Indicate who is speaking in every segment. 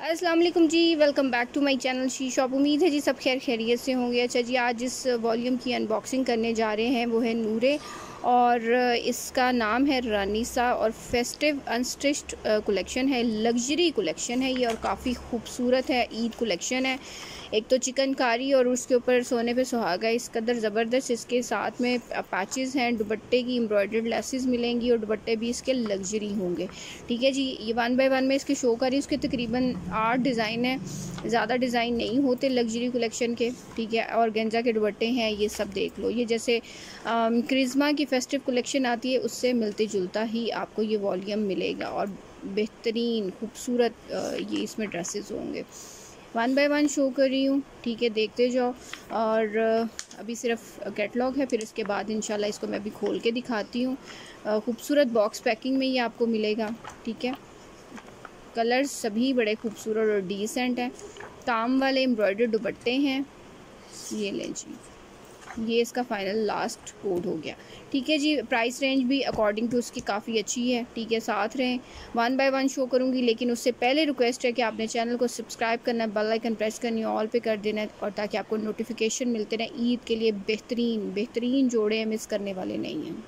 Speaker 1: वालेकुम जी welcome back to my channel she shop उम्मीद है जी सब खैर खैरियत से होंगे। अच्छा जी, आज जिस वॉल्यूम की अनबॉक्सिंग करने जा रहे हैं, वो है नूरे। और इसका नाम है रानीसा और फेस्टिव अनस्टिच्ड कलेक्शन है लग्जरी कलेक्शन है ये और काफ़ी खूबसूरत है ईद कलेक्शन है। एक तो चिकनकारी और उसके ऊपर सोने पे सुहागा इस कदर ज़बरदस्त, इसके साथ में पैचेस हैं, दुपट्टे की एम्ब्रॉयडर्ड लेसेस मिलेंगी और दुपट्टे भी इसके लग्जरी होंगे। ठीक है जी, ये वन बाय वन में इसके शो करी उसके तकरीबन आठ डिज़ाइन है, ज़्यादा डिज़ाइन नहीं होते लग्जरी कलेक्शन के। ठीक है, और गेंजा के दुपट्टे हैं, ये सब देख लो। ये जैसे क्रिज्मा की फेस्टिव कलेक्शन आती है, उससे मिलते जुलता ही आपको ये वॉल्यूम मिलेगा और बेहतरीन, खूबसूरत ये इसमें ड्रेसेस होंगे। वन बाय वन शो कर रही हूँ, ठीक है, देखते जाओ। और अभी सिर्फ़ कैटलॉग है, फिर इसके बाद इंशाल्लाह इसको मैं अभी खोल के दिखाती हूँ। खूबसूरत बॉक्स पैकिंग में ये आपको मिलेगा, ठीक है। कलर्स सभी बड़े खूबसूरत और डिसेंट हैं। काम वाले एम्ब्रॉयडर दुपट्टे हैं। ये लें जी। ये इसका फाइनल लास्ट कोड हो गया। ठीक है जी प्राइस रेंज भी अकॉर्डिंग टू उसकी काफ़ी अच्छी है। ठीक है, साथ रहें। वन बाय वन शो करूँगी, लेकिन उससे पहले रिक्वेस्ट है कि आपने चैनल को सब्सक्राइब करना है बेल आइकन प्रेस करनी है ऑल पे कर देना है, और ताकि आपको नोटिफिकेशन मिलते रहें। ईद के लिए बेहतरीन बेहतरीन जोड़े मिस करने वाले नहीं हैं।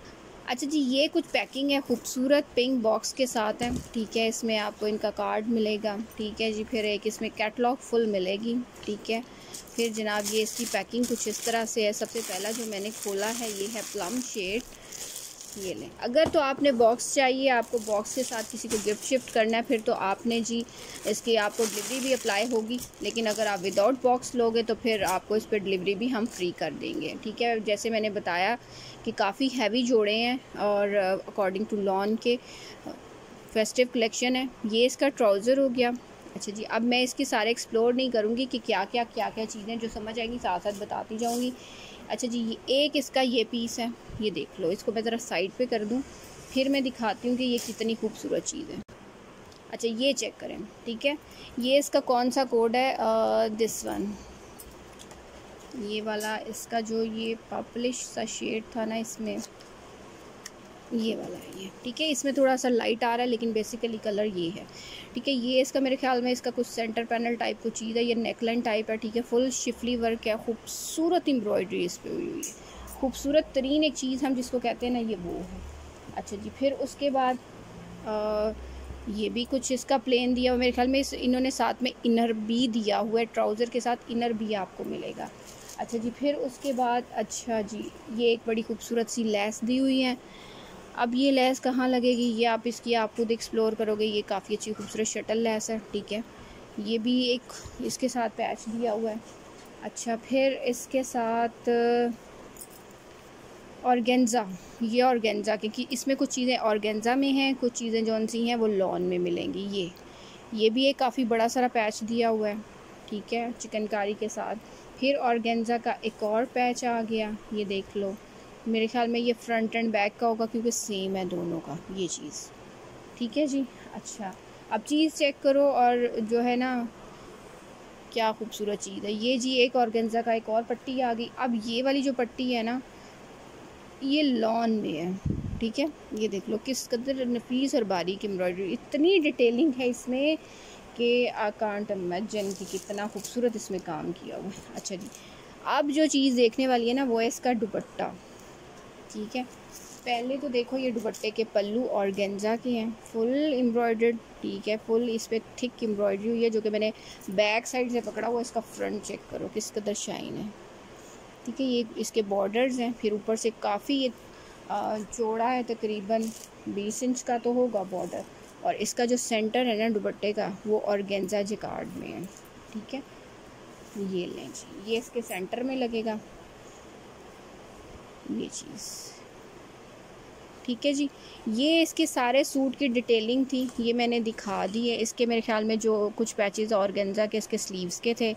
Speaker 1: अच्छा जी, ये कुछ पैकिंग है, खूबसूरत पिंक बॉक्स के साथ है। ठीक है, इसमें आपको इनका कार्ड मिलेगा। ठीक है जी, फिर एक इसमें कैटलॉग फुल मिलेगी। ठीक है, फिर जनाब ये इसकी पैकिंग कुछ इस तरह से है। सबसे पहला जो मैंने खोला है, ये है प्लम शेड ये लें। अगर तो आपने बॉक्स चाहिए, आपको बॉक्स के साथ किसी को गिफ्ट शिफ्ट करना है, फिर तो आपने जी इसकी आपको डिलीवरी भी अप्लाई होगी। लेकिन अगर आप विदाउट बॉक्स लोगे तो फिर आपको इस पर डिलीवरी भी हम फ्री कर देंगे। ठीक है? जैसे मैंने बताया कि काफ़ी हैवी जोड़े हैं और अकॉर्डिंग टू लॉन के फेस्टिव कलेक्शन है। ये इसका ट्राउज़र हो गया। अच्छा जी, अब मैं इसके सारे एक्सप्लोर नहीं करूँगी कि क्या क्या क्या क्या चीज़ें जो समझ आएँगी साथ साथ बताती जाऊँगी। अच्छा जी, ये एक इसका ये पीस है, ये देख लो, इसको मैं ज़रा साइड पे कर दूँ, फिर मैं दिखाती हूँ कि ये कितनी खूबसूरत चीज़ है। अच्छा ये चेक करें, ठीक है? ये इसका कौन सा कोड है? दिस वन ये वाला, इसका जो ये पब्लिश सा शेड था ना इसमें ये वाला है ये। ठीक है इसमें थोड़ा सा लाइट आ रहा है लेकिन बेसिकली कलर ये है। ठीक है ये इसका मेरे ख्याल में इसका कुछ सेंटर पैनल टाइप कुछ चीज़ है ये नेकलाइन टाइप है ठीक है। फुल शिफली वर्क है खूबसूरत एम्ब्रॉयडरी इस पर हुई हुई है। खूबसूरत तरीन एक चीज़ हम जिसको कहते हैं ना ये वो है। अच्छा जी फिर उसके बाद आ, ये भी कुछ इसका प्लेन दिया हुआ मेरे ख्याल में इस इन्होंने साथ में इनर भी दिया हुआ है ट्राउज़र के साथ इनर भी आपको मिलेगा। अच्छा जी फिर उसके बाद अच्छा जी ये एक बड़ी खूबसूरत सी लेस दी हुई है। अब ये लेस कहाँ लगेगी? ये आप इसकी आप खुद एक्सप्लोर करोगे। ये काफ़ी अच्छी खूबसूरत शटल लेस है, ठीक है। ये भी एक इसके साथ पैच दिया हुआ है। अच्छा फिर इसके साथ औरगेंज़ा ये ऑर्गेन्ज़ा क्योंकि इसमें कुछ चीज़ें ऑर्गेन्ज़ा में हैं, कुछ चीज़ें जो सी हैं, वो लॉन में मिलेंगी। ये ये भी एक काफ़ी बड़ा सारा पैच दिया हुआ है, ठीक है, चिकनकारी के साथ। फिर औरगेंज़ा का एक और पैच आ गया, ये देख लो। मेरे ख्याल में ये फ्रंट एंड बैक का होगा क्योंकि सेम है दोनों का, ये चीज़। ठीक है जी? अच्छा। अब चीज़ चेक करो और जो है ना, क्या खूबसूरत चीज़ है। ये जी एक ऑर्गेन्जा का एक और पट्टी आ गई। अब ये वाली जो पट्टी है ना, ये लॉन में है। ठीक है? ये देख लो, किस कदर नफीस और बारीक एम्ब्रॉयडरी इतनी डिटेलिंग है इसमें कि आ कांट इमेजिन कि कितना खूबसूरत इसमें काम किया हुआ है। अच्छा जी। अब जो चीज़ देखने वाली है ना, वो है इसका दुपट्टा। ठीक है। पहले तो देखो ये दुपट्टे के पल्लू और गेंजा के हैं। फुल एम्ब्रॉयडर्ड ठीक है। फुल इस पर थिक एम्ब्रॉयडरी हुई है, जो कि मैंने बैक साइड से पकड़ा हुआ इसका फ्रंट चेक करो, किस कदर शाइन है। ठीक है, ये इसके बॉर्डर्स हैं। फिर ऊपर से काफ़ी ये चौड़ा है, तकरीबन बीस इंच का तो होगा बॉर्डर और इसका जो सेंटर है ना दुपट्टे का, वो ऑर्गेन्जा जिकार्ड में है। ठीक है, ये लें ये इसके सेंटर में लगेगा। ये चीज़। ठीक है जी। ये इसके सारे सूट की डिटेलिंग थी, ये मैंने दिखा दी है। इसके मेरे ख्याल में जो कुछ पैचेस और गंजा के, इसके स्लीव्स के थे,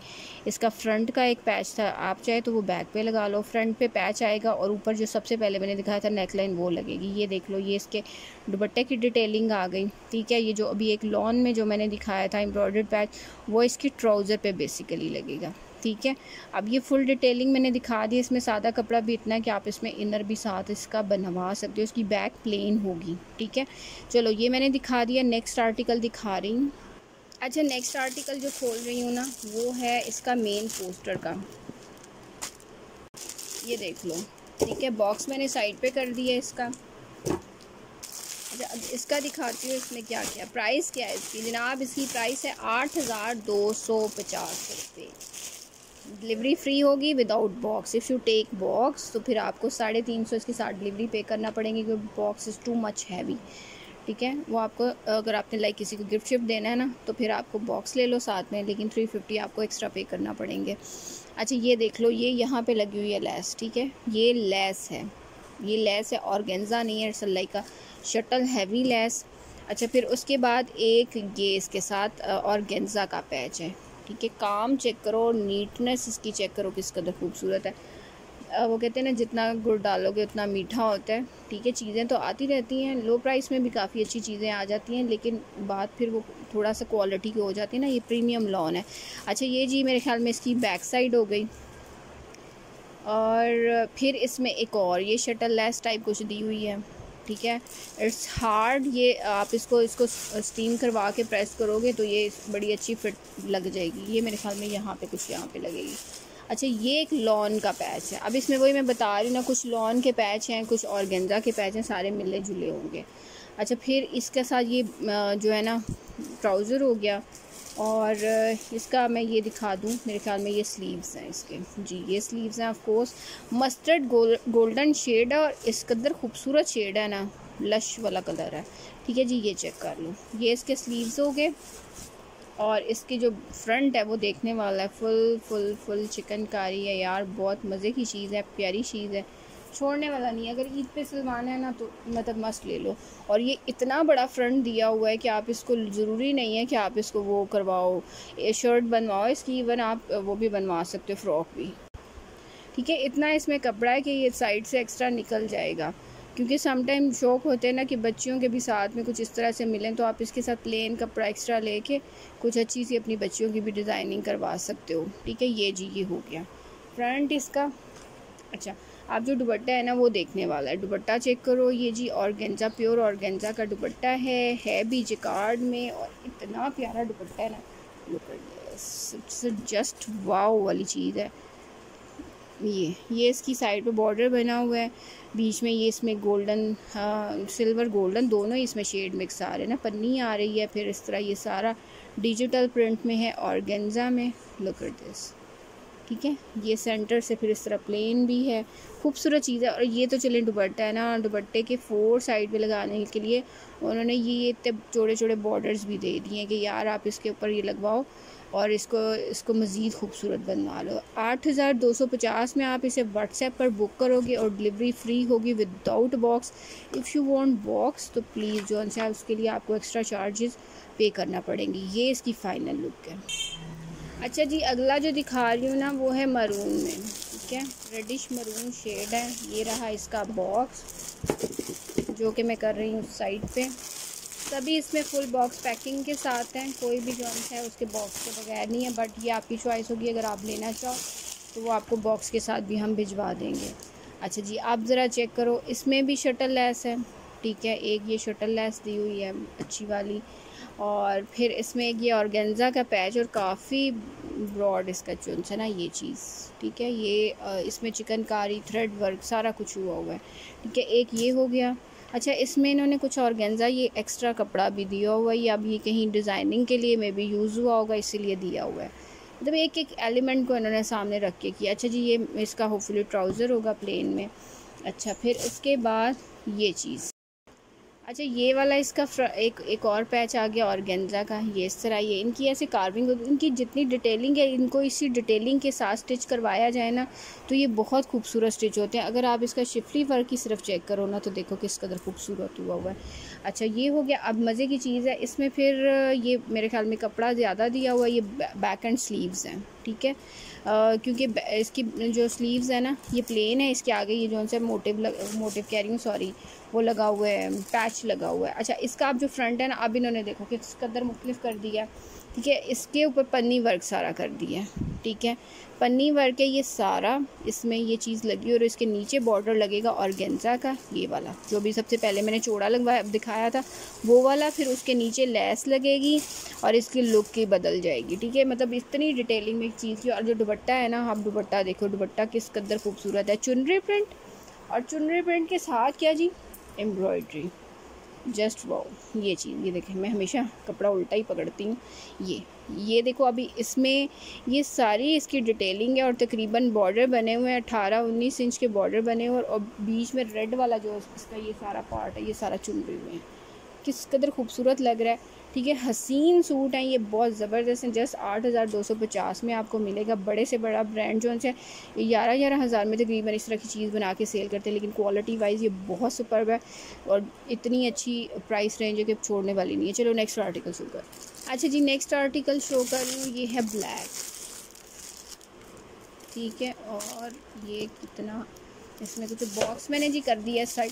Speaker 1: इसका फ्रंट का एक पैच था। आप चाहे तो वो बैक पे लगा लो, फ्रंट पे पैच आएगा और ऊपर जो सबसे पहले मैंने दिखाया था नेकलाइन वो लगेगी। ये देख लो, ये इसके दुपट्टे की डिटेलिंग आ गई। ठीक है, ये जो अभी एक लॉन में जो मैंने दिखाया था, एम्ब्रॉयडर्ड पैच, वो इसकी ट्राउज़र पर बेसिकली लगेगा। ठीक है। अब ये फुल डिटेलिंग मैंने दिखा दी, इसमें सादा कपड़ा भी इतना है कि आप इसमें इनर भी साथ इसका बनवा सकते हो इसकी बैक प्लेन होगी, ठीक है। चलो, ये मैंने दिखा दिया नेक्स्ट आर्टिकल दिखा रही हूँ। अच्छा नेक्स्ट आर्टिकल जो खोल रही हूँ ना, वो है इसका मेन पोस्टर का। ये देख लो, ठीक है बॉक्स मैंने साइड पे कर दिया इसका। अच्छा इसका दिखाती हूँ, इसमें क्या क्या प्राइस क्या है इसकी? जनाब, इसकी प्राइस है आठ हज़ार दो सौ पचास रुपये डिलीवरी फ्री होगी without box. If you take box तो फिर आपको साढ़े तीन सौ इसके साथ डिलीवरी पे करना पड़ेगी क्योंकि box is too much heavy ठीक है? वो आपको, अगर आपने लाइक किसी को गिफ्ट शिफ्ट देना है ना तो फिर आपको बॉक्स ले लो साथ में, लेकिन थ्री फिफ्टी आपको एक्स्ट्रा पे करना पड़ेंगे। अच्छा ये देख लो, ये यहाँ पे लगी हुई है लेस ठीक है? ये लेस है। ये लेस है और गेंजा नहीं है इट्स का शटल हैवी लेस अच्छा फिर उसके बाद एक ये इसके साथ और गेंजा का पैच है। ठीक है, काम चेक करो नीटनेस इसकी चेक करो किस कदर खूबसूरत है। वो कहते हैं ना, जितना गुड़ डालोगे, उतना मीठा होता है। ठीक है, चीज़ें तो आती रहती हैं। लो प्राइस में भी काफ़ी अच्छी चीज़ें आ जाती हैं, लेकिन बात फिर वो थोड़ा सा क्वालिटी की हो जाती है ना, ये प्रीमियम लॉन है। अच्छा ये जी मेरे ख्याल में इसकी बैक साइड हो गई। और फिर इसमें एक और, ये शटल लेस टाइप कुछ दी हुई है। ठीक है? इट्स हार्ड ये, आप इसको इसको स्टीम करवा के प्रेस करोगे तो ये बड़ी अच्छी फिट लग जाएगी। ये मेरे ख्याल में यहाँ पे कुछ, यहाँ पे लगेगी। अच्छा ये एक लॉन का पैच है। अब इसमें वही मैं बता रही हूँ ना, कुछ लॉन के पैच हैं, कुछ और के पैच हैं, सारे मिले जुले होंगे। अच्छा फिर इसके साथ ये जो है ना ट्राउज़र हो गया। और इसका मैं ये दिखा दूँ, मेरे ख्याल में ये स्लीव्स हैं इसके। जी, ये स्लीव्स हैं of course mustard golden shade है और इस कदर खूबसूरत शेड है ना लश वाला कलर है। ठीक है जी, ये चेक कर लूँ। ये इसके स्लीव्स हो गए और इसके जो फ्रंट है, वो देखने वाला है। फुल फुल फुल चिकनकारी है यार, बहुत मज़े की चीज़ है, प्यारी चीज़ है। छोड़ने वाला नहीं है। अगर ईद पे सिलवाना है ना तो मतलब मस्त ले लो। और ये इतना बड़ा फ्रंट दिया हुआ है कि आप इसको ज़रूरी नहीं है कि आप इसको वो करवाओ। शर्ट बनवाओ, इसकी इवन आप वो भी बनवा सकते हो फ्रॉक भी। ठीक है, इतना इसमें कपड़ा है कि ये साइड से एक्स्ट्रा निकल जाएगा। क्योंकि समटाइम शौक होते हैं ना कि बच्चियों के भी साथ में कुछ इस तरह से मिलें तो आप इसके साथ प्लेन कपड़ा एक्स्ट्रा लेके कुछ अच्छी सी अपनी बच्चियों की भी डिज़ाइनिंग करवा सकते हो। ठीक है, ये जी, ये हो गया। फ्रंट इसका अच्छा आप जो दुपट्टा है ना, वो देखने वाला है। दुपट्टा चेक करो, ये जी ऑर्गेंजा प्योर ऑर्गेंजा का दुपट्टा है है भी जिकार्ड में और इतना प्यारा दुपट्टा है ना। जस्ट वाओ वाली चीज़ है। ये ये इसकी साइड पे बॉर्डर बना हुआ है। बीच में ये इसमें गोल्डन सिल्वर गोल्डन दोनों ही इसमें शेड मिक्स आ रहे हैं ना। पन्नी आ रही है, फिर इस तरह ये सारा डिजिटल प्रिंट में है और में। लुक एट दिस ठीक है? ये सेंटर से फिर इस तरह प्लेन भी है। खूबसूरत चीज़ है और ये तो चले दुपट्टा है ना, दुपट्टे के फोर साइड पे लगाने के लिए उन्होंने ये इतने चौड़े चौड़े बॉर्डर्स भी दे दिए हैं कि यार आप इसके ऊपर ये लगवाओ और इसको इसको मज़ीद खूबसूरत बनवा लो। आठ हज़ार दो सौ पचास में आप इसे व्हाट्सएप पर बुक करोगे और डिलीवरी फ्री होगी without box if you want box तो प्लीज़ जो है, उसके लिए आपको एक्स्ट्रा चार्जेस पे करना पड़ेंगे। ये इसकी फ़ाइनल लुक है। अच्छा जी, अगला जो दिखा रही हूँ ना, वो है मरून में, ठीक है? रेडिश मरून शेड है, ये रहा इसका बॉक्स जो कि मैं कर रही हूँ साइड पे। सभी इसमें फुल बॉक्स पैकिंग के साथ हैं, कोई भी जो है उसके बॉक्स के बगैर नहीं है बट ये आपकी चॉइस होगी अगर आप लेना चाहो तो वो आपको बॉक्स के साथ भी हम भिजवा देंगे। अच्छा जी, आप ज़रा चेक करो, इसमें भी शटल लेस है, ठीक है? एक ये शटल लेस दी हुई है, अच्छी वाली। और फिर इसमें एक ये ऑर्गेन्जा का पैच और काफ़ी ब्रॉड इसका चुंच है ना, ये चीज़, ठीक है? ये इसमें चिकनकारी थ्रेड वर्क सारा कुछ हुआ हुआ है, ठीक है? एक ये हो गया। अच्छा इसमें इन्होंने कुछ ऑर्गेन्जा, ये एक्स्ट्रा कपड़ा भी दिया हुआ है, या ये कहीं डिज़ाइनिंग के लिए मे भी यूज़ हुआ होगा, इसीलिए दिया हुआ है। मतलब एक एक एलिमेंट को इन्होंने सामने रख के किया। अच्छा जी, ये इसका होपफुली ट्राउज़र होगा प्लेन में। अच्छा फिर इसके बाद ये चीज़। अच्छा ये वाला इसका एक एक और पैच आ गया, और गेंजा का, ये इस तरह, ये इनकी ऐसे कार्विंग इनकी जितनी डिटेलिंग है, इनको इसी डिटेलिंग के साथ स्टिच करवाया जाए ना तो ये बहुत खूबसूरत स्टिच होते हैं। अगर आप इसका शिफली वर्क ही सिर्फ़ चेक करो ना तो देखो किस कदर खूबसूरत हुआ हुआ है। अच्छा ये हो गया, अब मज़े की चीज़ है, इसमें फिर ये मेरे ख्याल में कपड़ा ज़्यादा दिया हुआ ये बैक एंड स्लीव्स हैं, ठीक है? क्योंकि इसकी जो स्लीव्स है ना, ये प्लेन है, इसके आगे ये जो मोटिव मोटिव कह रही हूँ सॉरी वो लगा हुआ है पैच लगा हुआ है। अच्छा इसका आप जो फ्रंट है ना, अब इन्होंने देखो कि किस कदर मुख्तलिफ़ कर दिया है। ठीक है, इसके ऊपर पन्नी वर्क सारा कर दिया ठीक है, पन्नी वर्क है ये सारा। इसमें ये चीज़ लगी और इसके नीचे बॉर्डर लगेगा और गेंजा का, ये वाला। जो भी सबसे पहले मैंने चौड़ा लगवाया दिखाया था, वो वाला, फिर उसके नीचे लेस लगेगी और इसकी लुक की बदल जाएगी। ठीक है मतलब इतनी डिटेलिंग में एक चीज़ की, और जो दुपट्टा है ना, आप दुपट्टा देखो, दुपट्टा किस कदर खूबसूरत है। चुनरी प्रिंट और चुनरी प्रिंट के साथ क्या जी? एम्ब्रॉयड्री। जस्ट वो ये चीज़, ये देखें, मैं हमेशा कपड़ा उल्टा ही पकड़ती हूँ, ये ये देखो अभी इसमें, ये सारी इसकी डिटेलिंग है और तकरीबन बॉर्डर बने हुए हैं, अठारह उन्नीस इंच के बॉर्डर बने हुए और बीच में रेड वाला जो इसका ये सारा पार्ट है, ये सारा चुन रहे हुए हैं किस कदर खूबसूरत लग रहा है। ठीक है, हसीन सूट हैं ये, बहुत ज़बरदस्त हैं। जस्ट आठ हज़ार दो सौ पचास में आपको मिलेगा। बड़े से बड़ा ब्रांड जो है ग्यारह ग्यारह हज़ार में तकरीबन इस तरह की चीज़ बना के सेल करते हैं, लेकिन क्वालिटी वाइज ये बहुत सुपर है और इतनी अच्छी प्राइस रेंज है कि छोड़ने वाली नहीं है। चलो नेक्स्ट आर्टिकल शो कर अच्छा जी नेक्स्ट आर्टिकल शो कर ये है ब्लैक ठीक है, और ये कितना, इसमें कुछ बॉक्स मैंने जी कर दिया साइड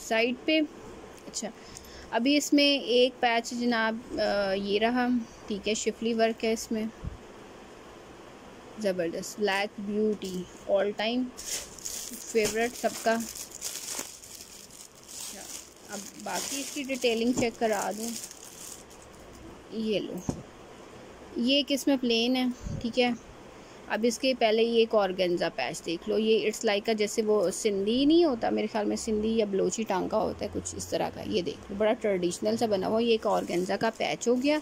Speaker 1: साइड पे। अच्छा अभी इसमें एक पैच जनाब ये रहा। ठीक है शिफली वर्क है इसमें। ज़बरदस्त। Black beauty all time favourite सबका। अच्छा, अब बाकी इसकी डिटेलिंग चेक करा दूँ। ये लो। ये किसमें प्लेन है? ठीक है। अब इसके पहले ये एक ऑर्गेन्जा पैच देख लो। ये इट्स लाइक का जैसे वो सिंधी नहीं होता, मेरे ख्याल में सिंधी या बलोची टांका होता है, कुछ इस तरह का। ये देख लो, बड़ा ट्रेडिशनल सा बना हुआ, ये एक ऑर्गेन्जा का पैच हो गया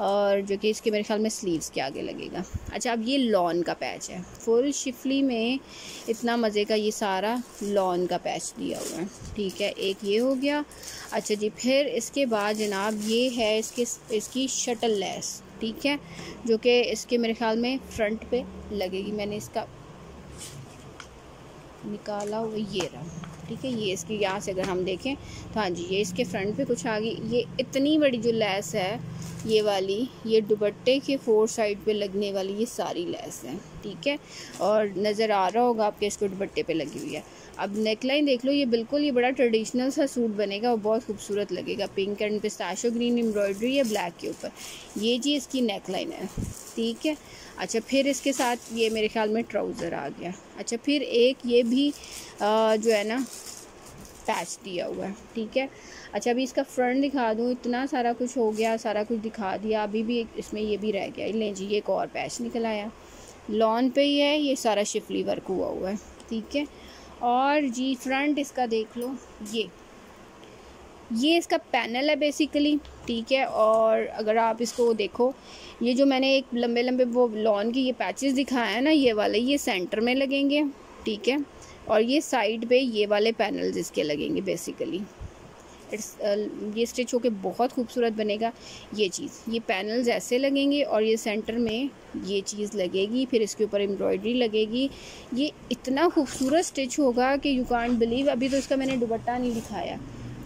Speaker 1: और जो कि इसके मेरे ख्याल में स्लीव्स के आगे लगेगा। अच्छा अब ये लॉन का पैच है। फुल शिफली में इतना मज़े का ये सारा लॉन का पैच दिया हुआ है। ठीक है, एक ये हो गया। अच्छा जी, फिर इसके बाद जनाब ये है इसके, इसकी शटल लेस ठीक है, जो कि इसके मेरे ख्याल में फ्रंट पे लगेगी। मैंने इसका निकाला हुआ ये रहा। ठीक है, ये इसकी यहाँ से अगर हम देखें तो हाँ जी, ये इसके फ्रंट पे कुछ आ गई ये इतनी बड़ी जो लेस है, ये वाली, ये दुपट्टे के फोर साइड पे लगने वाली ये सारी लेस है, ठीक है? और नज़र आ रहा होगा आपके इसको दुपट्टे पे लगी हुई है। अब नेकलाइन देख लो, ये बिल्कुल ये बड़ा ट्रेडिशनल सा सूट बनेगा और बहुत खूबसूरत लगेगा। Pink and pistachio green embroidery है ब्लैक के ऊपर। ये जी इसकी नेकलाइन है, ठीक है? अच्छा फिर इसके साथ ये मेरे ख्याल में ट्राउज़र आ गया। अच्छा फिर एक ये भी आ, जो है ना पैच दिया हुआ है ठीक है? अच्छा अभी इसका फ्रंट दिखा दूँ इतना सारा कुछ हो गया सारा कुछ दिखा दिया अभी भी इसमें ये भी रह गया। लें जी एक और पैच निकल आया। लॉन पे ही है ये सारा शिफली वर्क हुआ हुआ है ठीक है? और जी फ्रंट इसका देख लो ये। ये इसका पैनल है बेसिकली ठीक है? और अगर आप इसको देखो, ये जो मैंने एक लंबे लंबे वो लॉन के ये पैचेस दिखाया है ना, ये वाले, ये सेंटर में लगेंगे, ठीक है? और ये साइड पे ये वाले पैनल्स इसके लगेंगे बेसिकली इट्स ये स्टिच होके बहुत खूबसूरत बनेगा ये चीज़. ये पैनल्स ऐसे लगेंगे और ये सेंटर में ये चीज़ लगेगी, फिर इसके ऊपर एम्ब्रॉयडरी लगेगी. ये इतना खूबसूरत स्टिच होगा कि यू कांट बिलीव अभी तो इसका मैंने दुपट्टा नहीं दिखाया.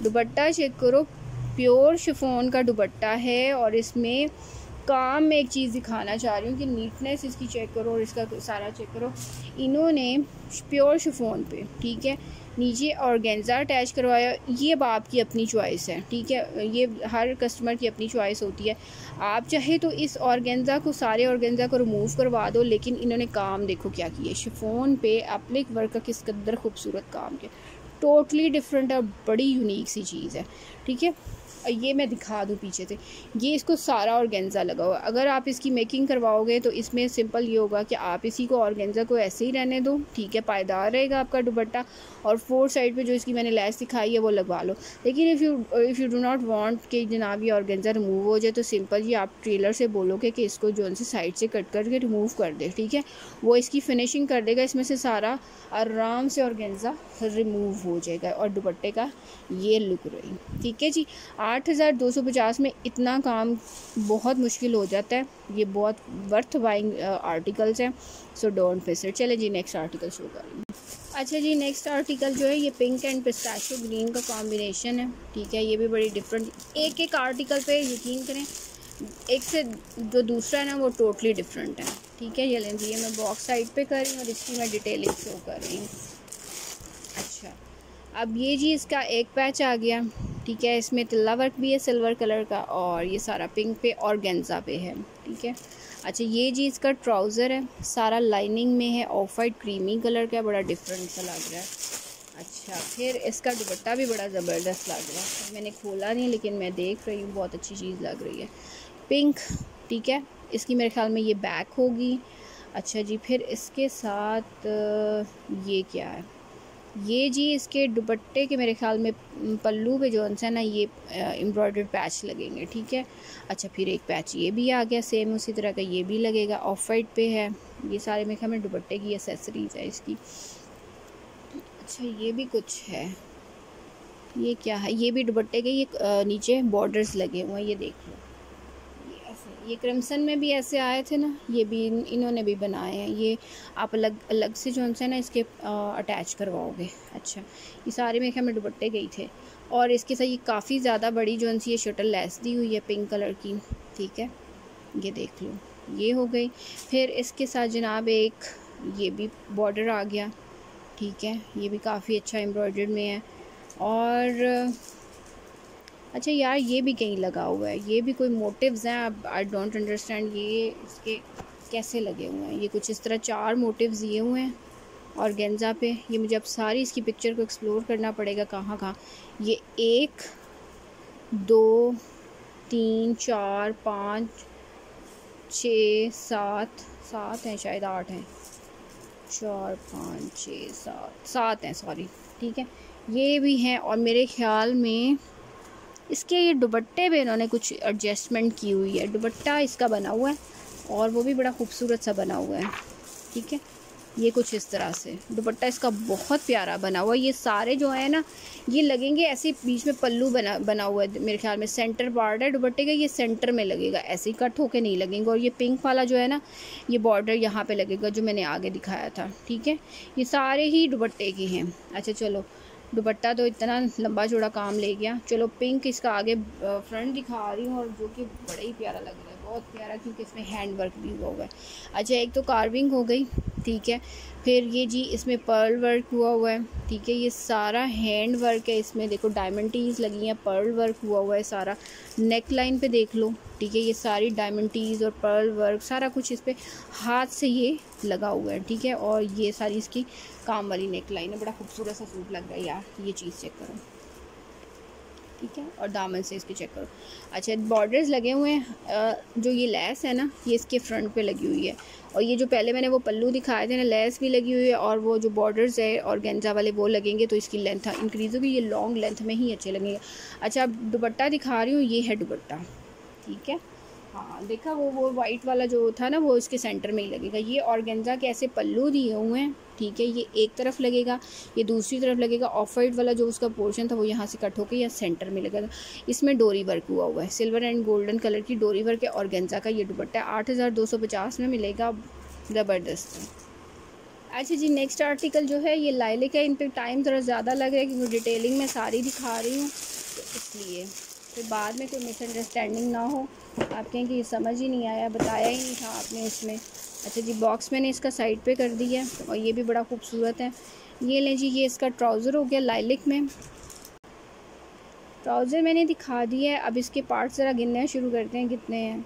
Speaker 1: दुपट्टा चेक करो। प्योर शिफोन का दुपट्टा है और इसमें काम में एक चीज़ दिखाना चाह रही हूँ कि नीटनेस इसकी चेक करो और इसका सारा चेक करो। इन्होंने प्योर शिफोन पे, ठीक है? नीचे ऑर्गेन्जा अटैच करवाया। ये अब आपकी अपनी चॉइस है, ठीक है? ये हर कस्टमर की अपनी चॉइस होती है। आप चाहे तो इस ऑर्गेन्जा को, सारे ऑर्गेन्जा को रिमूव करवा दो, लेकिन इन्होंने काम देखो क्या किया। शिफोन पे एप्लिक वर्क का किस कदर खूबसूरत काम किया। टोटली डिफरेंट और बड़ी यूनिक सी चीज़ है। ठीक है? ये मैं दिखा दूँ पीछे से, ये इसको सारा ऑर्गेन्जा लगा हुआ अगर आप इसकी मेकिंग करवाओगे तो इसमें सिंपल ये होगा कि आप इसी को ऑर्गेन्जा को ऐसे ही रहने दो, ठीक है, पायदार रहेगा आपका दुपट्टा और फोर साइड पे जो इसकी मैंने लैस दिखाई है वो लगवा लो। लेकिन if you if you do not want कि जनाब ये ऑर्गेन्जा रिमूव हो जाए तो सिंपल ये आप ट्रेलर से बोलोगे कि इसको जो से साइड से कट करके रिमूव कर दे, ठीक है? वो इसकी फिनिशिंग कर देगा, इसमें से सारा आराम से ऑर्गेन्जा रिमूव हो जाएगा और दुपट्टे का ये लुक रही ठीक है जी? आठ हज़ार दो सौ पचास में इतना काम बहुत मुश्किल हो जाता है। ये बहुत वर्थ बाइंग आर्टिकल्स हैं। सो डोंट फेस इट चले जी नेक्स्ट आर्टिकल शो करेंगे अच्छा जी नेक्स्ट आर्टिकल जो है, ये पिंक एंड पिस्ताशो ग्रीन का कॉम्बिनेशन है। ठीक है, ये भी बड़ी डिफरेंट एक एक आर्टिकल पे यकीन करें, एक से जो दूसरा है ना, वो टोटली डिफरेंट है। ठीक है, ये लें जी मैं बॉक्स साइड पे कर रही हूँ और इसकी मैं डिटेलिंग शो कर रही हूँ। अच्छा। अब ये जी इसका एक पैच आ गया, ठीक है? इसमें तिल्ला वर्क भी है सिल्वर कलर का और ये सारा पिंक पे और गेंजा पे है, ठीक है? अच्छा ये जी इसका ट्राउज़र है, सारा लाइनिंग में है ऑफ़ वाइट क्रीमी कलर का बड़ा डिफरेंट सा लग रहा है। अच्छा फिर इसका दुपट्टा भी बड़ा ज़बरदस्त लग रहा है। मैंने खोला नहीं, लेकिन मैं देख रही हूँ, बहुत अच्छी चीज़ लग रही है। पिंक, ठीक है? इसकी मेरे ख्याल में ये बैक होगी। अच्छा जी, फिर इसके साथ ये क्या है? ये जी इसके दुपट्टे के मेरे ख्याल में पल्लू पे जो है ना ये एम्ब्रॉयडर्ड पैच लगेंगे, ठीक है? अच्छा फिर एक पैच ये भी आ गया सेम उसी तरह का ये भी लगेगा ऑफ़ वाइट पे है। ये सारे मेरे ख्याल में दुपट्टे की एसेसरीज है इसकी। अच्छा ये भी कुछ है। ये क्या है? ये भी दुपट्टे के ये नीचे बॉर्डर्स लगे हुए हैं, ये देख लो। ये क्रमसन में भी ऐसे आए थे ना, ये भी इन्होंने भी बनाए हैं। ये आप अलग अलग से जो है ना इसके अटैच करवाओगे। अच्छा ये सारे मेरे ख्याल में दुपट्टे गई थे। और इसके साथ ये काफ़ी ज़्यादा बड़ी जो सी ये शटल लेस दी हुई है पिंक कलर की, ठीक है? ये देख लो, ये हो गई। फिर इसके साथ जनाब एक, ये भी बॉर्डर आ गया, ठीक है? ये भी काफ़ी अच्छा एम्ब्रॉयडर्ड में है। और अच्छा यार, ये भी कहीं लगा हुआ है। ये भी कोई मोटिव्स हैं? अब आई डोंट अंडरस्टैंड ये इसके कैसे लगे हुए हैं? ये कुछ इस तरह चार मोटिव्स दिए हुए हैं और गेंजा पे। ये मुझे अब सारी इसकी पिक्चर को एक्सप्लोर करना पड़ेगा कहाँ कहाँ। ये एक, दो, तीन, चार, पाँच, छ, सात सात हैं शायद, आठ हैं। चार, पाँच, छ, सात सात हैं सॉरी ठीक है। ये भी हैं और मेरे ख्याल में इसके ये दुपट्टे पे इन्होंने कुछ एडजस्टमेंट की हुई है। दुपट्टा इसका बना हुआ है और वो भी बड़ा खूबसूरत सा बना हुआ है। ठीक है? ये कुछ इस तरह से। दुपट्टा इसका बहुत प्यारा बना हुआ है। ये सारे जो है ना, ये लगेंगे ऐसे बीच में पल्लू बना बना हुआ है। मेरे ख्याल में सेंटर पार्ट है दुपट्टे का, ये सेंटर में लगेगा। ऐसे ही कट होके नहीं लगेंगे। और ये पिंक वाला जो है ना, ये बॉर्डर यहाँ पे लगेगा जो मैंने आगे दिखाया था। ठीक है? ये सारे ही दुपट्टे के हैं। अच्छा चलो। दुपट्टा तो इतना लंबा चौड़ा काम ले गया। चलो पिंक इसका आगे फ्रंट दिखा रही हूँ और जो कि बड़ा ही प्यारा लग रहा है। बहुत प्यारा क्योंकि इसमें हैंड वर्क भी हुआ हुआ है। अच्छा एक तो कार्विंग हो गई, ठीक है। फिर ये जी, इसमें पर्ल वर्क हुआ हुआ है, ठीक है। ये सारा हैंड वर्क है इसमें, देखो डायमंड टीज लगी हैं पर्ल वर्क हुआ हुआ है सारा। नेक लाइन पे देख लो, ठीक है। ये सारी डायमंड टीज और पर्ल वर्क सारा कुछ इस पर हाथ से ये लगा हुआ है, ठीक है। और ये सारी इसकी काम वाली नेक लाइन है। बड़ा खूबसूरत सा सूट लग रहा है यार, ये चीज़ चेक करो। ठीक है, और दामन से इसके चेक करो। अच्छा बॉर्डर्स लगे हुए हैं जो ये लेस है ना, ये इसके फ्रंट पे लगी हुई है। और ये जो पहले मैंने वो पल्लू दिखाए थे ना लेस भी लगी हुई है, और वो जो बॉर्डर्स है, और गेंजा वाले वो लगेंगे तो इसकी लेंथ इंक्रीज़ होगी, ये लॉन्ग लेंथ में ही अच्छे लगेंगे। अच्छा अब दुपट्टा दिखा रही हूँ, ये है दुपट्टा, ठीक है? हाँ देखा वो वो वाइट वाला जो था ना, वो इसके सेंटर में ही लगेगा। ये ऑर्गेंजा के ऐसे पल्लू दिए हुए हैं, ठीक है? ये एक तरफ़ लगेगा, ये दूसरी तरफ़ लगेगा। ऑफ़ वाइट वाला जो उसका पोर्शन था, वो यहाँ से कट होकर या सेंटर में लगेगा। इसमें डोरी वर्क हुआ हुआ है। सिल्वर एंड गोल्डन कलर की डोरी वर्क है। ऑर्गेंजा का ये दुपट्टा आठ हज़ार दो सौ पचास में मिलेगा। ज़बरदस्त अच्छा जी नेक्स्ट आर्टिकल जो है, ये लाइले का इन पर टाइम थोड़ा ज़्यादा लग रहा है, क्योंकि डिटेलिंग में सारी दिखा रही हूँ। तो इसलिए। फिर बाद में कोई मिसअंडरस्टैंडिंग ना हो। आप कहें कि समझ ही नहीं आया, बताया ही नहीं था आपने इसमें। अच्छा जी बॉक्स मैंने इसका साइड पे कर दिया और ये भी बड़ा खूबसूरत है। ये लें जी, ये इसका ट्राउज़र हो गया लाइलिक में। ट्राउज़र मैंने दिखा दिया है, अब इसके पार्ट ज़रा गिनने शुरू करते हैं कितने हैं।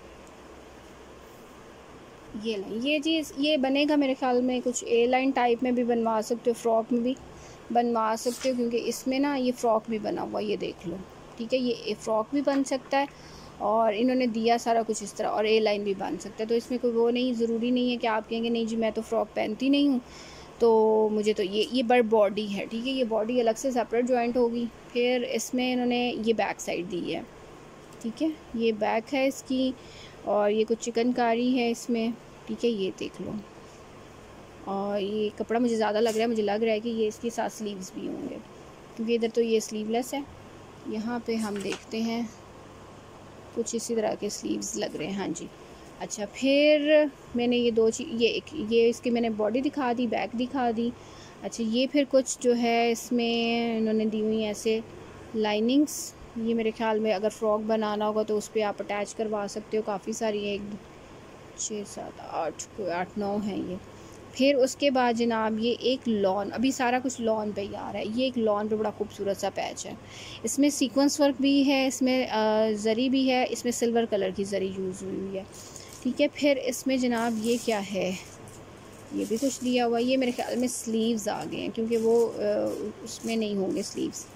Speaker 1: ये लें, ये चीज़ ये बनेगा मेरे ख्याल में कुछ ए लाइन टाइप में भी बनवा सकते हो फ्रॉक में भी बनवा सकते हो, क्योंकि इसमें ना ये फ़्रॉक भी बना हुआ, ये देख लो। ठीक है, ये फ्रॉक भी बन सकता है और इन्होंने दिया सारा कुछ इस तरह और ए लाइन भी बन सकता है। तो इसमें कोई वो नहीं, ज़रूरी नहीं है कि आप कहेंगे, नहीं जी, मैं तो फ़्रॉक पहनती नहीं हूँ। तो मुझे तो ये ये बड़ बॉडी है, ठीक है, ये बॉडी अलग से सेपरेट जॉइंट होगी। फिर इसमें इन्होंने ये बैक साइड दी है, ठीक है, ये बैक है इसकी और ये कुछ चिकनकारी है इसमें, ठीक है, ये देख लो। और ये कपड़ा मुझे ज़्यादा लग रहा है, मुझे लग रहा है कि ये इसके साथ स्लीव्स भी होंगे, क्योंकि इधर तो ये स्लीवलेस है। यहाँ पे हम देखते हैं। कुछ इसी तरह के स्लीव्स लग रहे हैं। हाँ जी। अच्छा फिर मैंने ये दो चीज़ ये एक, ये इसकी मैंने बॉडी दिखा दी बैक दिखा दी। अच्छा ये फिर कुछ जो है इसमें इन्होंने दी हुई ऐसे लाइनिंग्स ये मेरे ख्याल में अगर फ्रॉक बनाना होगा तो उस पर आप अटैच करवा सकते हो। काफ़ी सारी एक छः, सात, आठ आठ, नौ हैं ये। फिर उसके बाद जनाब ये एक लॉन, अभी सारा कुछ लॉन पे ही आ रहा है। ये एक लॉन पे बड़ा खूबसूरत सा पैच है। इसमें सीक्वेंस वर्क भी है, इसमें ज़री भी है, इसमें सिल्वर कलर की ज़री यूज़ हुई हुई है। ठीक है, फिर इसमें जनाब ये क्या है? ये भी कुछ दिया हुआ ये मेरे ख्याल में स्लीव्स आ गए हैं, क्योंकि वो उसमें नहीं होंगे स्लीव्स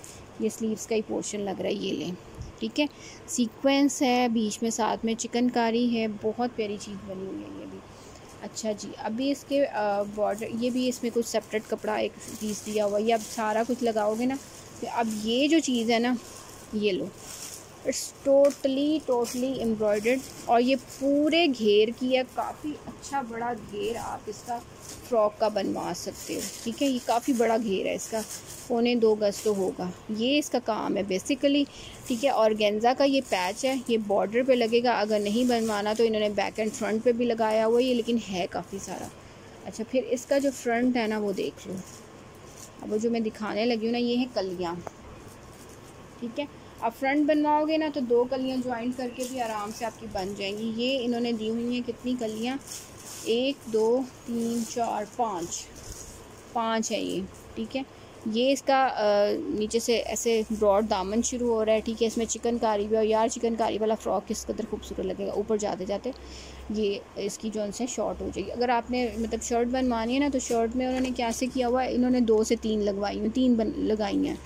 Speaker 1: ये स्लीव्स का ही पोर्शन लग रहा है, ये लें। ठीक है सीक्वेंस है, बीच में साथ में चिकनकारी है, बहुत प्यारी चीज़ बनी हुई है ये। अच्छा जी, अभी इसके बॉर्डर ये भी इसमें कुछ सेपरेट कपड़ा एक पीस दिया हुआ ये अब सारा कुछ लगाओगे ना तो अब ये जो चीज़ है ना, ये लो। इट्स टोटली टोटली एम्ब्रॉयडर्ड और ये पूरे घेर की है। काफ़ी अच्छा बड़ा घेर आप इसका फ्रॉक का बनवा सकते हो। ठीक है? ये काफ़ी बड़ा घेर है इसका। पौने दो गज तो होगा। ये इसका काम है बेसिकली ठीक है? और गेंजा का ये पैच है। ये बॉर्डर पे लगेगा। अगर नहीं बनवाना तो इन्होंने बैक एंड फ्रंट पे भी लगाया हुआ ये लेकिन है काफ़ी सारा। अच्छा फिर इसका जो फ्रंट है ना, वो देख लो। अब जो मैं दिखाने लगी हूँ ना, ये है कलियाँ। ठीक है? आप फ्रंट बनवाओगे ना तो दो कलियाँ ज्वाइन करके भी आराम से आपकी बन जाएँगी। ये इन्होंने दी हुई हैं कितनी कलियाँ? एक, दो, तीन, चार, पाँच। पाँच है ये, ठीक है? ये इसका नीचे से ऐसे ब्रॉड दामन शुरू हो रहा है, ठीक है? इसमें चिकनकारी भी और यार चिकनकारी वाला फ्रॉक किस कदर खूबसूरत लगेगा? ऊपर जाते जाते ये इसकी जो है शॉर्ट हो जाएगी। अगर आपने मतलब शर्ट बनवानी है ना तो शर्ट में उन्होंने क्या से किया हुआ है? इन्होंने दो से तीन लगवाई हुई तीन बन, लगाई हैं।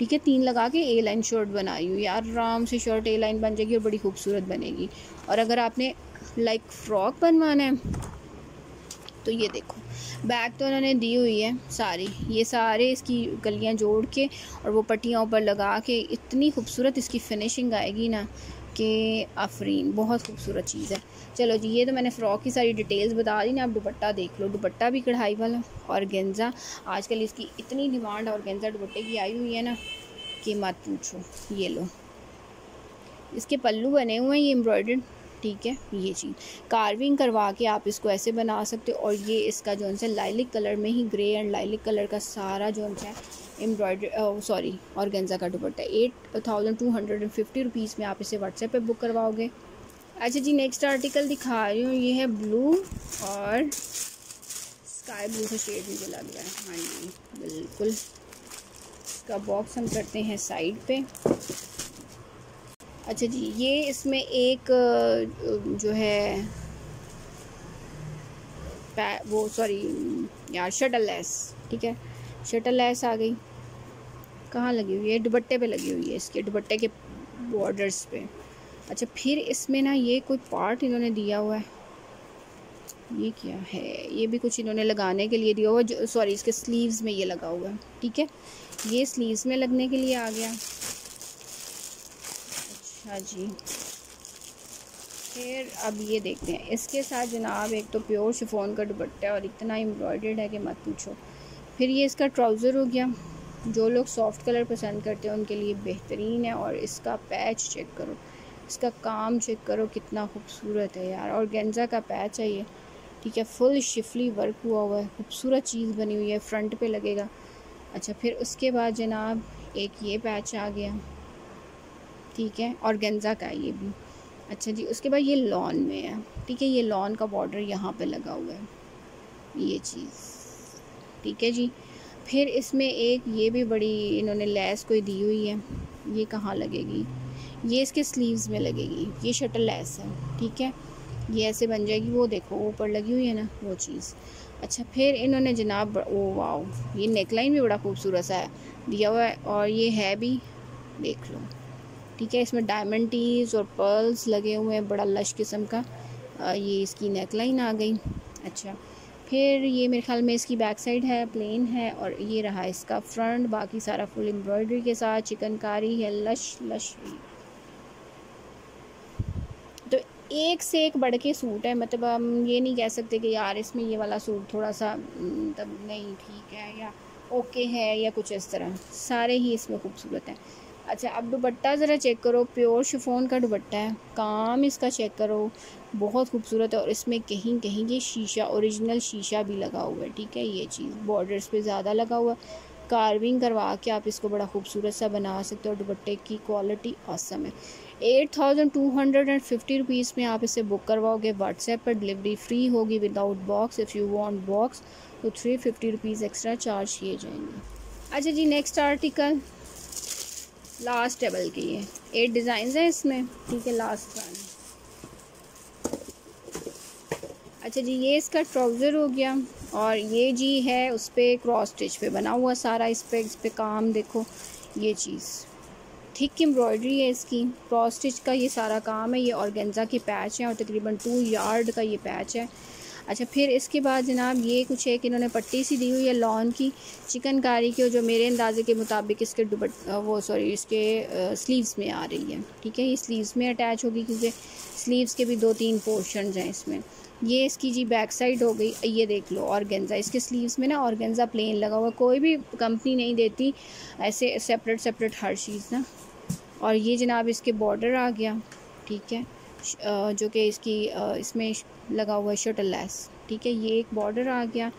Speaker 1: ठीक है तीन लगा के ए लाइन शर्ट बनाई हुई यार, आराम से शर्ट ए लाइन बन जाएगी और बड़ी खूबसूरत बनेगी। और अगर आपने लाइक फ़्रॉक बनवाना है तो ये देखो। बैग तो उन्होंने दी हुई है, सारी। ये सारे इसकी गलियाँ जोड़ के और वो पट्टियाँ ऊपर लगा के, इतनी खूबसूरत इसकी फिनिशिंग आएगी ना। कि आफरीन बहुत खूबसूरत चीज़ है। चलो जी, ये तो मैंने फ़्रॉक की सारी डिटेल्स बता दी ना, आप दुपट्टा देख लो, दुपट्टा भी कढ़ाई वाला और गेंजा। आजकल इसकी इतनी डिमांड और गेंजा दुपट्टे की आई हुई है ना कि मत पूछो, ये लो। इसके पल्लू बने हुए हैं, ये एम्ब्रॉयडर्ड ठीक है, ये चीज़। कार्विंग करवा के आप इसको ऐसे बना सकते हो और ये इसका जो है लाइलिक कलर में ही ग्रे एंड लाइलिक कलर का सारा जो है एम्ब्रॉयडर सॉरी और गेंजा का dupatta. Eight thousand two hundred and fifty rupees में आप इसे व्हाट्सएप पे बुक करवाओगे। अच्छा जी नेक्स्ट आर्टिकल दिखा रही हूँ। ये है ब्लू और स्काई ब्लू का शेड मुझे लग रहा है। हाँ जी, बिल्कुल। इसका बॉक्स हम करते हैं साइड पे। अच्छा जी, ये इसमें एक जो है वो सॉरी यार शटल लेस ठीक है? शटल लेस आ गई। कहाँ लगी हुई है? दुबट्टे पे लगी हुई है इसके दुबट्टे के बॉर्डर्स पे। अच्छा फिर इसमें ना ये कोई पार्ट इन्होंने दिया हुआ है। ये क्या है? ये भी कुछ इन्होंने लगाने के लिए दिया हुआ जो सॉरी इसके स्लीव्स में ये लगा हुआ है, ठीक है? ये स्लीव्स में लगने के लिए आ गया। अच्छा जी। फिर अब ये देखते हैं। इसके साथ जनाब, एक तो प्योर शिफोन का दुपट्टा है और इतना एम्ब्रॉयडर्ड है कि मत पूछो। फिर ये इसका ट्राउज़र हो गया। जो लोग सॉफ्ट कलर पसंद करते हैं, उनके लिए बेहतरीन है और इसका पैच चेक करो। इसका काम चेक करो कितना खूबसूरत है यार। और गेंजा का पैच है ये। ठीक है फुल शिफली वर्क हुआ हुआ है। खूबसूरत चीज़ बनी हुई है फ्रंट पे लगेगा। अच्छा फिर उसके बाद जनाब एक ये पैच आ गया। ठीक है, और गेंजा का ये भी। अच्छा जी, उसके बाद ये लॉन में है। ठीक है, ये लॉन का बॉर्डर यहाँ पे लगा हुआ है। ये चीज़। ठीक है जी फिर इसमें एक ये भी बड़ी इन्होंने लेस कोई दी हुई है। ये कहाँ लगेगी? ये इसके स्लीव्स में लगेगी। ये शटल लेस है, ठीक है? ये ऐसे बन जाएगी। वो देखो ऊपर लगी हुई है ना, वो चीज़। अच्छा फिर इन्होंने जनाब ओ, वाओ, ये नेकलाइन भी बड़ा खूबसूरत सा है दिया हुआ है और ये है भी, देख लो, ठीक है? इसमें डायमंड टीज और पर्ल्स लगे हुए हैं, बड़ा लश किस्म का। ये इसकी नेकलाइन आ गई। अच्छा फिर ये मेरे ख्याल में इसकी बैक साइड है प्लेन है और ये रहा इसका फ्रंट बाकी सारा फुल एम्ब्रॉयडरी के साथ चिकनकारी है लश लश तो एक से एक बढ़ के सूट है मतलब हम ये नहीं कह सकते कि यार इसमें ये वाला सूट थोड़ा सा मतलब नहीं ठीक है या ओके है या कुछ इस तरह। सारे ही इसमें खूबसूरत हैं। अच्छा अब दुपट्टा ज़रा चेक करो, प्योर शिफोन का दुपट्टा है। काम इसका चेक करो। बहुत खूबसूरत है और इसमें कहीं कहीं ये शीशा ओरिजिनल शीशा भी लगा हुआ है, ठीक है? ये चीज़ बॉर्डर्स पे ज़्यादा लगा हुआ है। कार्विंग करवा के आप इसको बड़ा खूबसूरत सा बना सकते हो दुपट्टे की क्वालिटी औसम है। Eight thousand two hundred and fifty rupees में आप इसे बुक करवाओगे। व्हाट्सएप पर डिलीवरी फ्री होगी without box if you want box तो three fifty rupees extra charge किए जाएँगे। अच्छा जी नेक्स्ट आर्टिकल लास्ट टेबल की है। एट डिज़ाइन हैं इसमें? ठीक है, लास्ट वन। अच्छा जी, ये इसका ट्राउज़र हो गया और ये जी है उस पर क्रॉस स्टिच पे बना हुआ सारा इस पर इस पर काम देखो, ये चीज़। थिक एम्ब्रॉयडरी है इसकी। क्रॉस स्टिच का ये सारा काम है, ये ऑर्गेन्जा के पैच हैं और तकरीबन टू यार्ड का ये पैच है। अच्छा फिर इसके बाद जनाब ये कुछ एक इन्होंने पट्टी सी दी हुई है, लॉन की, चिकनकारी की जो मेरे अंदाजे के मुताबिक इसके दुबट वो सॉरी इसके स्लीव्स में आ रही है। ठीक है, ये स्लीव्स में अटैच होगी क्योंकि स्लीव्स के भी दो तीन पोर्शन हैं इसमें। ये इसकी जी बैक साइड हो गई, ये देख लो ऑर्गेन्जा इसके स्लीव्स में ना ऑर्गेन्जा प्लेन लगा हुआ कोई भी कंपनी नहीं देती, ऐसे सेपरेट सेपरेट हर चीज़ ना। और ये जनाब इसके बॉर्डर आ गया। ठीक है जो कि इसकी इसमें लगा हुआ है शटल लेस ठीक है ये एक बॉर्डर आ गया।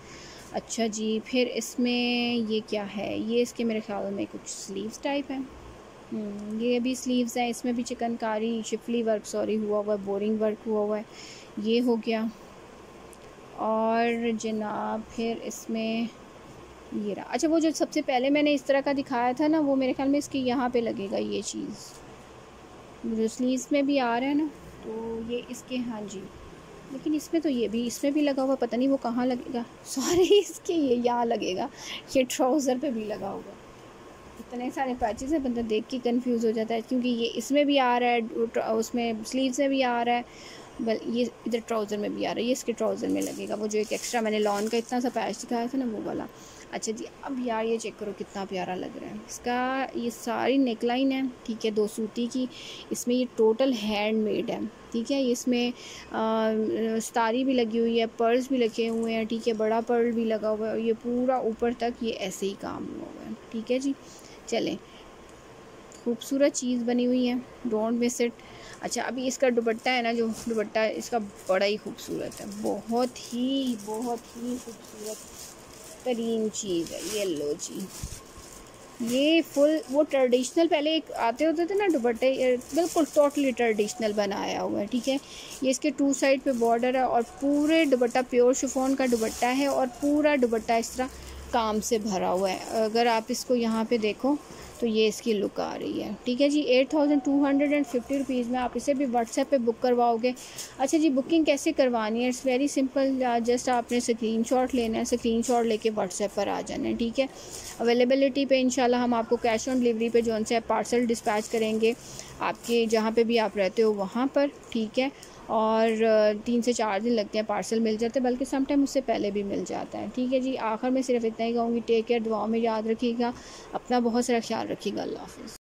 Speaker 1: अच्छा जी फिर इसमें ये क्या है? ये इसके मेरे ख्याल में कुछ स्लीव्स टाइप है। हम्म, ये भी स्लीव्स हैं। इसमें भी चिकनकारी शिफली वर्क सॉरी हुआ हुआ है बोरिंग वर्क हुआ हुआ है। ये हो गया। और जनाब फिर इसमें ये रहा। अच्छा वो जो सबसे पहले मैंने इस तरह का दिखाया था ना वो मेरे ख्याल में इसके यहाँ पे लगेगा ये चीज़। जो स्लीव्स में भी आ रहा है ना। तो ये इसके हाँ जी। लेकिन इसमें तो ये भी, इसमें भी लगा हुआ, पता नहीं वो कहाँ लगेगा। सॉरी इसके ये यहाँ लगेगा। ये ट्राउज़र पे भी लगा होगा इतने सारे पैचेस हैं, बंदा देख के कंफ्यूज हो जाता है, क्योंकि ये इसमें भी आ रहा है उसमें स्लीव्स में भी आ रहा है, बल, ये इधर ट्राउज़र में भी आ रहा है, ये इसके ट्राउज़र में लगेगा। वो जो एक एक्स्ट्रा मैंने लॉन का इतना सा पैच दिखाया था ना, वो वाला। अच्छा जी, अब यार ये चेक करो कितना प्यारा लग रहा है। इसका ये सारी नेकलाइन है, ठीक है, दो सूती की। इसमें ये टोटल हैंड मेड है, ठीक है। इसमें स्तारी भी लगी हुई है पर्ल्स भी लगे हुए हैं, ठीक है। बड़ा पर्ल भी लगा हुआ है, ये पूरा ऊपर तक ये ऐसे ही काम हुआ हुआ है, ठीक है जी। चलें, खूबसूरत चीज़ बनी हुई है डोंट मिस इट अच्छा अभी इसका दुपट्टा है ना, जो दुपट्टा इसका बड़ा ही खूबसूरत है, बहुत ही बहुत ही खूबसूरत। तरीन चीज़ है, ये लो जी। ये फुल, वो ट्रेडिशनल पहले एक आते होते थे ना दुपट्टे बिल्कुल टोटली ट्रेडिशनल बनाया हुआ है, ठीक है? ये इसके टू साइड पे बॉर्डर है और पूरे दुपट्टा प्योर शिफोन का दुपट्टा है और पूरा दुपट्टा इस तरह काम से भरा हुआ है। अगर आप इसको यहाँ पे देखो तो ये इसकी लुक आ रही है। ठीक है जी eight thousand two hundred and fifty rupees में आप इसे भी व्हाट्सएप पे बुक करवाओगे। अच्छा जी बुकिंग कैसे करवानी है? इट्स वेरी सिंपल जस्ट आपने स्क्रीन शॉट लेना है स्क्रीन शॉट लेके व्हाट्सएप पर आ जाना है, ठीक है? अवेलेबिलिटी पे इंशाल्लाह हम आपको कैश ऑन डिलीवरी पे जो उनसे पार्सल डिस्पैच करेंगे, आपके जहाँ पे भी आप रहते हो वहाँ पर, ठीक है? और तीन से चार दिन लगते हैं पार्सल मिल जाते हैं, बल्कि समटाइम उससे पहले भी मिल जाता है। ठीक है जी, आखिर में सिर्फ़ इतना ही कहूँगी टेक केयर दुआओं में याद रखिएगा, अपना बहुत सारा ख्याल रखिएगा, अल्लाह हाफ़